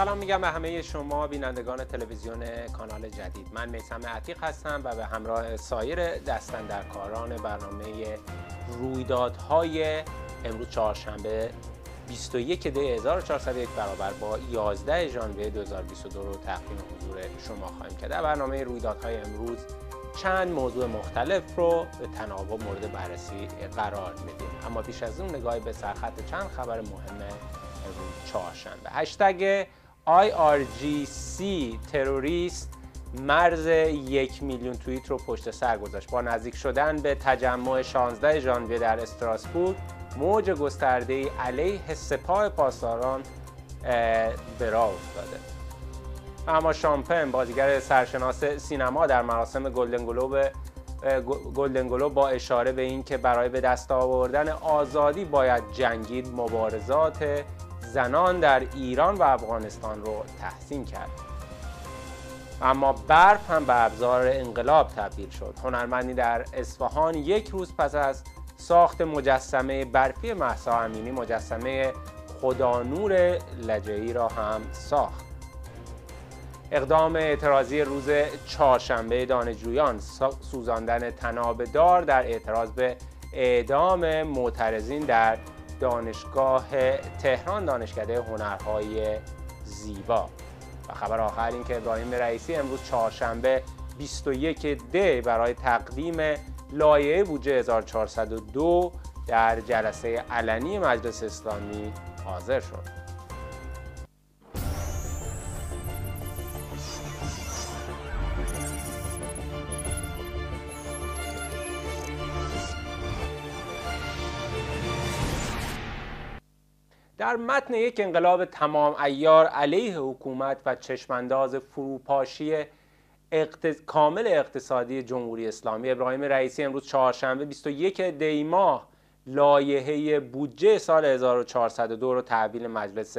سلام میگم به همه شما بینندگان تلویزیون کانال جدید. من میسم عتیق هستم و به همراه سایر دستندرکاران برنامه رویدادهای امروز چهارشنبه 21 دی 1401 برابر با 11 ژانویه 2022 رو تقدیم حضور شما خواهیم کرد. در برنامه رویدادهای امروز چند موضوع مختلف رو به تناوب مورد بررسی قرار میدیم. اما پیش از اون نگاهی به سرخط چند خبر مهم امروز چهارشنبه. هشتگ IRGC تروریست مرز یک میلیون توییت رو پشت سر گذاشت. با نزدیک شدن به تجمع 16 ژانویه در استراسبورگ موج گسترده علیه سپاه پاسداران به راه افتاده. اما شامپن بازیگر سرشناس سینما در مراسم گلدن گلوب گلدن گلوب با اشاره به اینکه برای به دست آوردن آزادی باید جنگید مبارزات زنان در ایران و افغانستان رو تحسین کرد. اما برف هم به ابزار انقلاب تبدیل شد. هنرمندی در اصفهان یک روز پس از ساخت مجسمه برفی محسا امینی مجسمه خدانور لجهی را هم ساخت. اقدام اعتراضی روز چهارشنبه دانشجویان سوزاندن تناب دار در اعتراض به اعدام معترضین در دانشگاه تهران دانشکده هنرهای زیبا. و خبر آخر این که ابراهیم رئیسی امروز چهارشنبه 21 دی برای تقدیم لایه بودجه 1402 در جلسه علنی مجلس اسلامی حاضر شد. در متن یک انقلاب تمام ایار علیه حکومت و چشمانداز فروپاشی کامل اقتصادی جمهوری اسلامی. ابراهیم رئیسی امروز چهارشنبه 21 دی ماه لایحه بودجه سال 1402 رو تحویل مجلس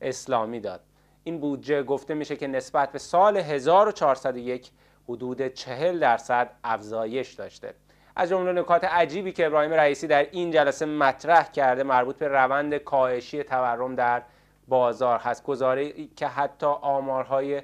اسلامی داد. این بودجه گفته میشه که نسبت به سال 1401 حدود 40 درصد افزایش داشته. از جمله نکات عجیبی که ابراهیم رئیسی در این جلسه مطرح کرده مربوط به روند کاهشی تورم در بازار هست. گزاره که حتی آمارهای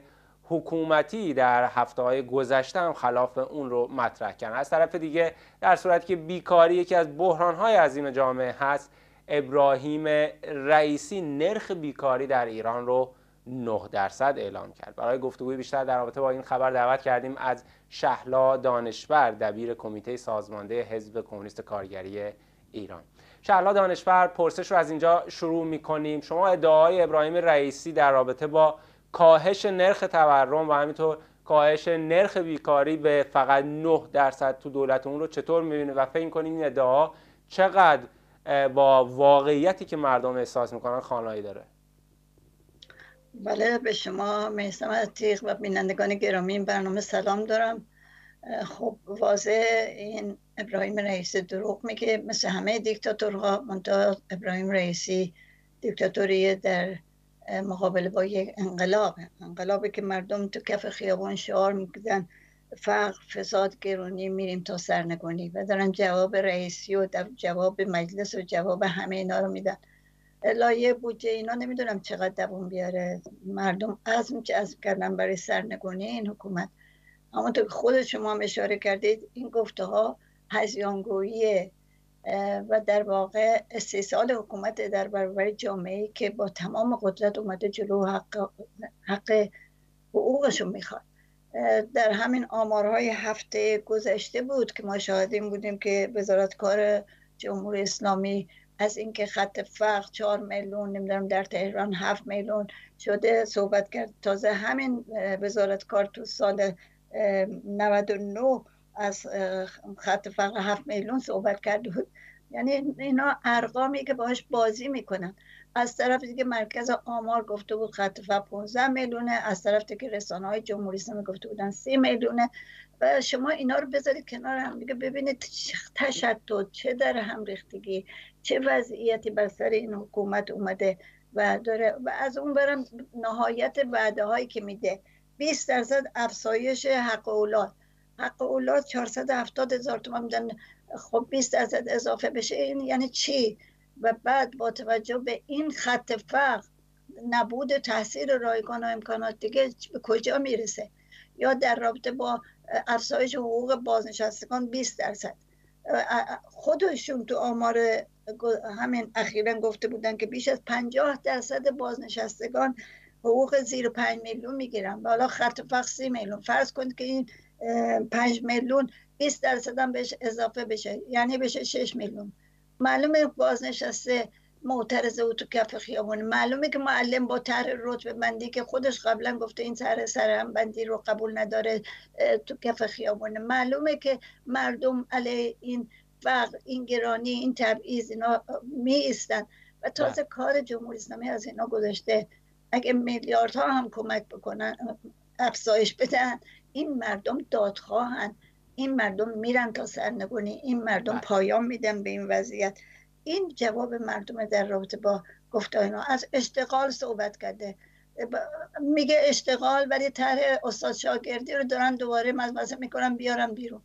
حکومتی در هفته های گذشته هم خلاف اون رو مطرح کردن. از طرف دیگه در صورتی که بیکاری یکی از بحران های عظیم جامعه هست ابراهیم رئیسی نرخ بیکاری در ایران رو 9 درصد اعلام کرد. برای گفتگوی بیشتر در رابطه با این خبر دعوت کردیم از شهلا دانشور دبیر کمیته سازمانده حزب کمونیست کارگری ایران. شهلا دانشور پرسش رو از اینجا شروع می کنیم شما ادعای ابراهیم رئیسی در رابطه با کاهش نرخ تورم و همینطور کاهش نرخ بیکاری به فقط 9 درصد تو دولت اون رو چطور می‌بینه و فکر کنید این ادعا چقدر با واقعیتی که مردم احساس می‌کنن خانایی داره؟ بله به شما میسم عتیق و بینندگان گرامی این برنامه سلام دارم. خب واضح این ابراهیم رئیسی دروغ میگه مثل همه دیکتاتورها منتها ابراهیم رئیسی دیکتاتوری در مقابل با یک انقلاب انقلابی که مردم تو کف خیابان شعار می‌کردن فقر فساد گرونی میریم تا سرنگونی. و دارن جواب رئیسی و جواب مجلس و جواب همه اینا رو میدن. لایه بودجه اینا نمی‌دونم چقدر دوون بیاره. مردم عزم چه عزم کردن برای سرنگونی این حکومت. همونطور که خود شما هم اشاره کردید این گفته ها هزیانگویی و در واقع استیصال حکومت در برابر جامعه که با تمام قدرت اومده جلو حق, حق حقوقشون می‌خواد. در این آمارهای هفته گذشته بود که ما شاهدیم بودیم که وزارت کار جمهوری اسلامی از اینکه خط فقر چهار میلیون نمی‌دونم در تهران هفت میلیون شده صحبت کرد. تازه همین وزارت کار تو سال 99 از خط فقر هفت میلیون صحبت کرده بود. یعنی اینا ارقامی که باش بازی می‌کنن. از طرف دیگه مرکز آمار گفته بود خط فقر 15 میلیونه. از طرف دیگه رسانه های جمهوری اسلامی گفته بودن 30 میلیونه. و شما اینا رو بذارید کنار هم دیگه ببینید تشتت چه در هم ریختگی. چه وضعیتی بر سر این حکومت اومده و داره و از اون برم نهایت وعده هایی که میده. 20 درصد افزایش حق اولاد. حق اولاد 470 هزار تومان میدن. خب 20 درصد اضافه بشه. این یعنی چی؟ و بعد با توجه به این خط فقر نبود تحصیل رایگان و امکانات دیگه به کجا می‌رسه؟ یا در رابطه با افزایش حقوق بازنشستگان 20 درصد. خودشون تو آمار همین اخیرا گفته بودن که بیش از 50 درصد بازنشستگان حقوق زیر 5 میلیون می‌گیرن. و حالا خط فقط 30 میلیون. فرض کنید که این 5 میلیون 20 درصد هم بهش اضافه بشه. یعنی بشه 6 میلیون. معلومه بازنشسته معترضه او تو کف خیابون. معلومه که معلم با طرح رتبه بندی که خودش قبلا گفته این طرح سرهم بندی رو قبول نداره تو کف خیابون. معلومه که مردم علیه این فقر این گرانی این تبعیض اینا می ایستن و تازه بله. کار جمهوری اسلامی از اینا گذاشته اگه میلیاردها هم کمک بکنن افزایش بدن این مردم دادخواهن. این مردم میرن تا سرنگونی. این مردم بله. پایان میدن به این وضعیت. این جواب مردم در رابطه با گفته اینا. از اشتغال صحبت کرده. میگه اشتغال ولی طرح استاد شاگردی رو دارن دوباره مزمزه می‌کنن بیارن بیرون.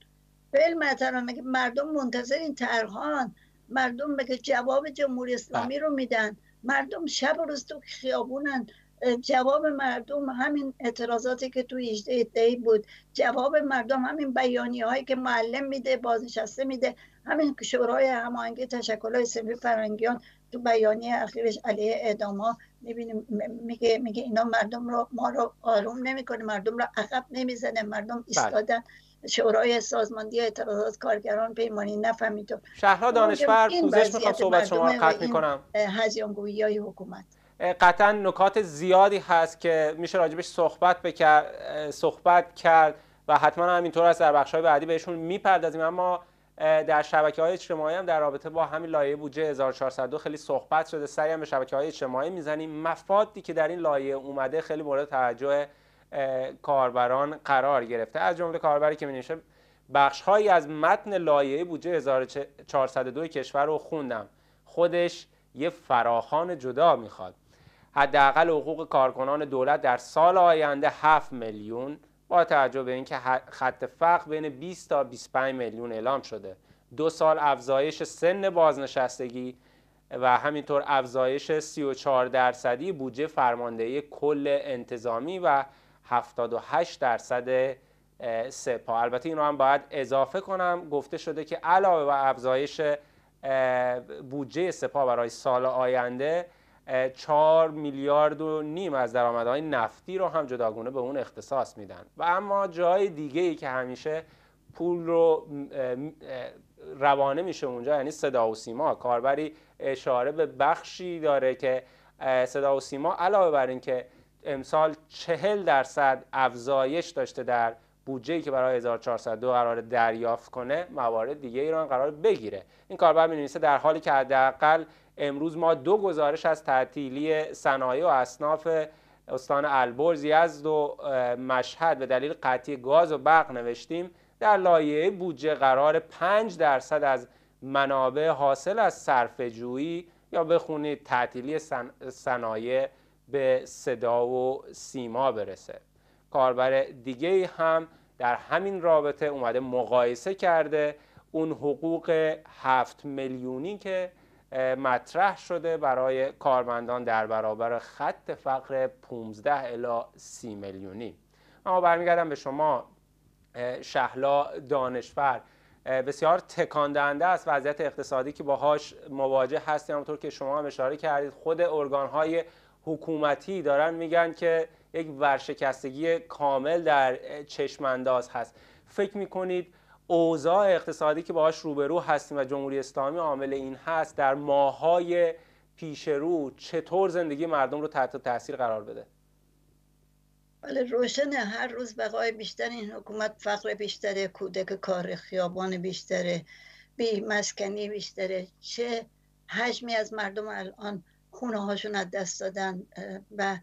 فعل محترم میگه مردم منتظر این طرحان؟ مردم میگه جواب جمهوری اسلامی رو میدن؟ مردم شب و روز تو خیابونن. جواب مردم همین اعتراضاتی که تو 18 دی بود. جواب مردم همین بیانی هایی که معلم میده بازنشسته میده. همین شورای هماهنگی تشکل های سمی فرنگیان تو بیانیه اخیرش علیه اعدام ها می‌بینیم میگه میگه اینا مردم رو ما رو آروم نمی‌کنه مردم رو عقب نمی‌زنه مردم بله. شورای سازماندی اعتراضات کارگران پیمانی نفهمید. شهرها دانشور پوزش می‌خوام صحبت شما رو قطع می‌کنم. هزیانگویی های حکومت. قطعا نکات زیادی هست که میشه راجبش صحبت بکرد صحبت کرد و حتما همینطور است. در بخش های بعدی بهشون می‌پردازیم. اما در شبکه های اجتماعی هم در رابطه با همین لایه بودجه 1402 خیلی صحبت شده. سعی هم به شبکه های اجتماعی می‌زنیم. مفادی که در این لایه اومده خیلی مورد توجه کاربران قرار گرفته. از جمله کاربری که می بخش هایی از متن لایه بودجه 1402 کشور رو خوندم. خودش یه فراخان جدا می‌خواد. حداقل حقوق کارکنان دولت در سال آینده 7 میلیون با توجه به اینکه خط فقر بین 20 تا 25 میلیون اعلام شده. دو سال افزایش سن بازنشستگی و همینطور افزایش 34 درصدی بودجه فرماندهی کل انتظامی و 78 درصد سپاه. البته این رو هم باید اضافه کنم. گفته شده که علاوه بر افزایش بودجه سپاه برای سال آینده 4 میلیارد و نیم از درآمدهای نفتی رو هم جداگونه به اون اختصاص میدن. و اما جای دیگه ای که همیشه پول رو روانه میشه اونجا یعنی صدا و سیما. کاربری اشاره به بخشی داره که صدا و سیما علاوه بر اینکه امسال 40 درصد افزایش داشته در بودجه که برای 1402 قرار دریافت کنه موارد دیگه ایران قرار بگیره. این کاربر می در حالی که حداقل امروز ما دو گزارش از تعطیلی صنایع و اصناف استان البرز یزد و مشهد به دلیل قطعی گاز و برق نوشتیم در لایه بودجه قرار 5 درصد از منابع حاصل از صرفه‌جویی یا بخونید تعطیلی صنایع به صدا و سیما برسه. کاربر دیگه هم در همین رابطه اومده مقایسه کرده. اون حقوق هفت میلیونی که مطرح شده برای کارمندان در برابر خط فقر 15 الی 30 میلیونی. اما برمیگردم به شما شهلا دانشور بسیار تکان دهنده است وضعیت اقتصادی که باهاش مواجه هستیم. همونطور که شما هم اشاره کردید خود ارگانهای حکومتی دارن میگن که یک ورشکستگی کامل در چشمانداز هست. فکر می‌کنید اوضاع اقتصادی که باهاش روبرو هستیم و جمهوری اسلامی عامل این هست در ماهای پیش رو چطور زندگی مردم رو تحت تاثیر قرار بده؟ بله روشنه. هر روز بقای بیشتر این حکومت فقر بیشتره کودک کار خیابان بیشتره بی مسکنی بیشتره. چه حجمی از مردم الان خونه هاشون از دست دادن و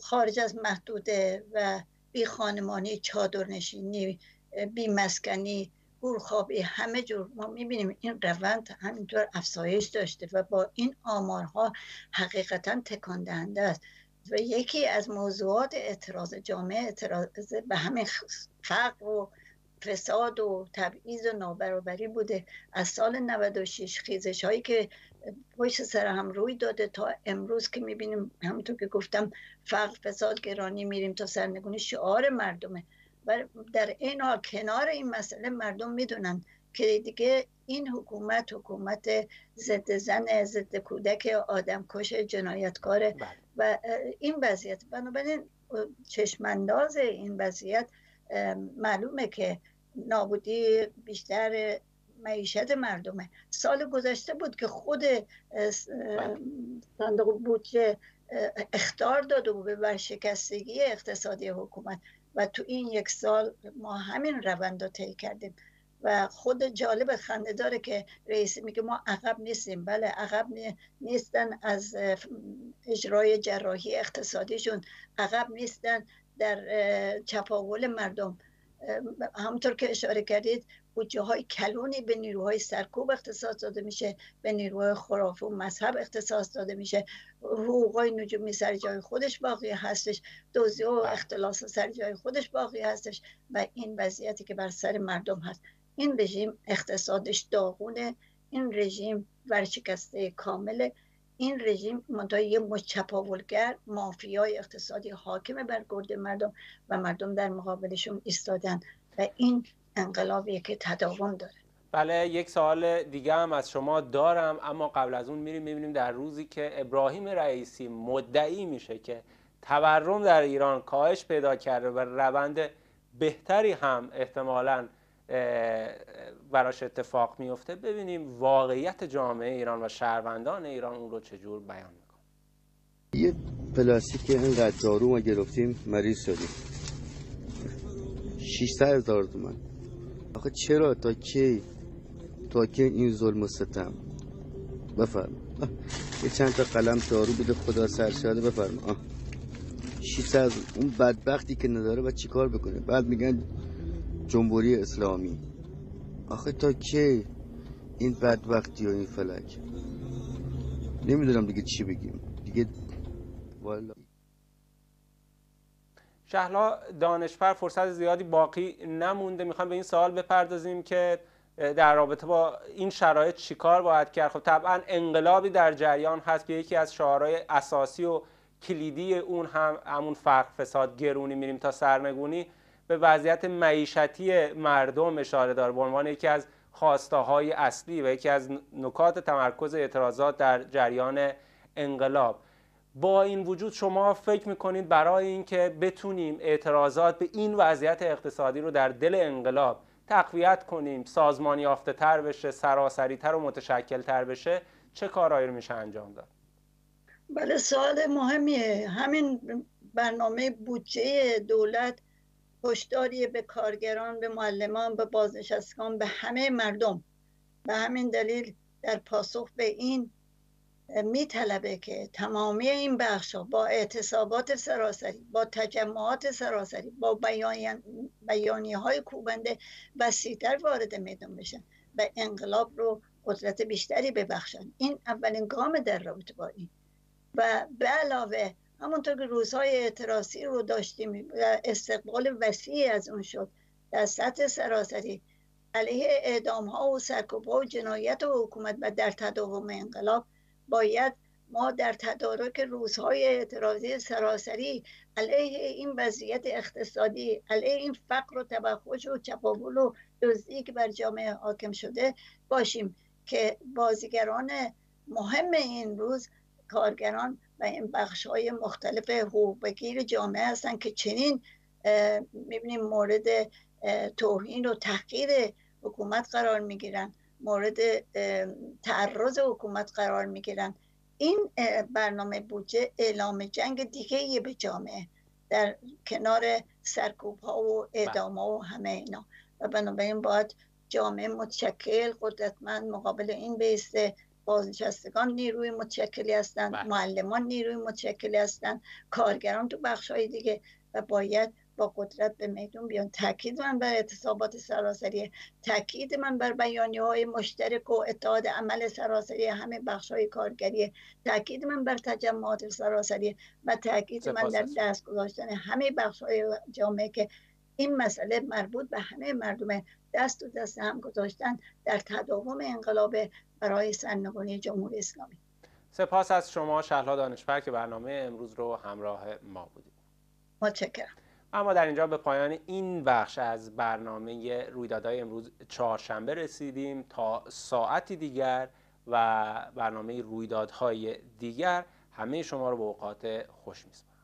خارج از محدوده و بی خانمانی چادر نشینی بی مسکنی گورخوابی همه جور. ما می‌بینیم این روند همینطور افزایش داشته و با این آمارها حقیقتا تکان دهنده است. و یکی از موضوعات اعتراض جامعه اعتراض به همین فقر و فساد و تبعیض و نابرابری بوده. از سال 96 خیزش هایی که پشت سر هم روی داده تا امروز که می‌بینیم همونطور که گفتم فقر فساد گرانی میریم تا سرنگونی شعار مردمه و در این حال کنار این مسئله مردم می‌دونن که دیگه این حکومت حکومت ضد زن ضد کودک آدمکش جنایتکاره بله. و این وضعیت بنابراین چشمانداز این وضعیت معلومه که نابودی بیشتر معیشت مردمه. سال گذشته بود که خود بله. صندوق بودجه اختار داده بود به ورشکستگی اقتصادی حکومت. و تو این یک سال ما همین روند رو طی کردیم. و خود جالب خنده داره که رئیس میگه ما عقب نیستیم. بله عقب نیستن از اجرای جراحی اقتصادیشون. عقب نیستن در چپاول مردم. همونطور که اشاره کردید بودجه های کلونی به نیروهای سرکوب اختصاص داده میشه به نیروهای خرافه و مذهب اختصاص داده میشه. حقوقای نجومی سر جای خودش باقی هستش. دوزی و بله. اختلاس سر جای خودش باقی هستش و این وضعیتی که بر سر مردم هست. این رژیم اقتصادش داغونه. این رژیم ورشکسته کامله. این رژیم منتها یه مچپاولگر مافیای اقتصادی حاکم بر گرد مردم و مردم در مقابلشون ایستادن. و این انقلابیه که تداوم داره. بله یک سوال دیگه هم از شما دارم اما قبل از اون میریم می‌بینیم در روزی که ابراهیم رئیسی مدعی میشه که تورم در ایران کاهش پیدا کرده و روند بهتری هم احتمالاً براش اتفاق میفته ببینیم واقعیت جامعه ایران و شهروندان ایران اون رو چجور بیان می‌کنه. یه پلاستیک اینقدر دارو ما گرفتیم مریض شدیم. 600 هزار تومن آخه چرا تا کی؟ تا کی این ظلم و ستم؟ بفرم. یه چند تا قلم دارو بده خدا سرشاده بفرم. 600 اون بدبختی که نداره و چیکار بکنه؟ بعد میگن جمهوری اسلامی. آخه تا کی این بدبختی و این فلک؟ نمی‌دونم دیگه چی بگیم. دیگه والا شهلا دانشپر فرصت زیادی باقی نمونده. می‌خوام به این سوال بپردازیم که در رابطه با این شرایط چیکار باید کرد؟ خب طبعا انقلابی در جریان هست که یکی از شعارهای اساسی و کلیدی اون هم همون فقر فساد گرونی میریم تا سرنگونی به وضعیت معیشتی مردم اشاره داره. به عنوان یکی از خواسته های اصلی و یکی از نکات تمرکز اعتراضات در جریان انقلاب. با این وجود شما فکر می‌کنید برای اینکه بتونیم اعتراضات به این وضعیت اقتصادی رو در دل انقلاب تقویت کنیم سازمانی یافته تر بشه سراسری تر و متشکل تر بشه چه کارهایی رو میشه انجام داد؟ بله سوال مهمیه. همین برنامه بودجه دولت هشداری به کارگران به معلمان به بازنشستگان به همه مردم. به همین دلیل در پاسخ به این میطلبه که تمامی این بخش با اعتصابات سراسری با تجمعات سراسری با بیانی های کوبنده وسیعتر وارد میدان بشن و انقلاب رو قدرت بیشتری ببخشن. این اولین گام در رابطه با این. و به علاوه همونطور که روزهای اعتراضی رو داشتیم و استقبال وسیعی از اون شد در سطح سراسری علیه اعدام ها و سرکوب ها و جنایت و حکومت و در تداوم انقلاب باید ما در تدارک روزهای اعتراضی سراسری علیه این وضعیت اقتصادی علیه این فقر و تبخش و چپاول و دزدی که بر جامعه حاکم شده باشیم که بازیگران مهم این روز کارگران و این بخش های مختلف حقوق بگیر جامعه هستن که چنین می‌بینیم مورد توهین و تحقیر حکومت قرار می‌گیرن. مورد تعرض حکومت قرار می‌گیرن. این برنامه بودجه اعلام جنگ دیگه به جامعه در کنار سرکوب ها و اعدام ها و همه اینا. و بنابراین باید جامعه متشکل قدرتمند مقابل این بیسته بازنشستگان نیروی متشکلی هستند بله. معلمان نیروی متشکلی هستند کارگران تو بخش های دیگه. و باید با قدرت به میدون بیان. تاکید من بر اعتصابات سراسری. تاکید من بر بیانی های مشترک و اتحاد عمل سراسری همه بخش های کارگری. تاکید من بر تجمعات سراسری و تاکید من در دست گذاشتن همه بخش های جامعه که این مسئله مربوط به همه مردم دست و دست هم گذاشتن در تداوم انقلاب برای سرنگونی جمهوری اسلامی. سپاس از شما شهلا دانشور که برنامه امروز رو همراه ما بودید. متشکرم. اما در اینجا به پایان این بخش از برنامه رویدادهای امروز چهارشنبه رسیدیم تا ساعتی دیگر و برنامه رویدادهای دیگر همه شما رو به اوقات خوش میسپارم.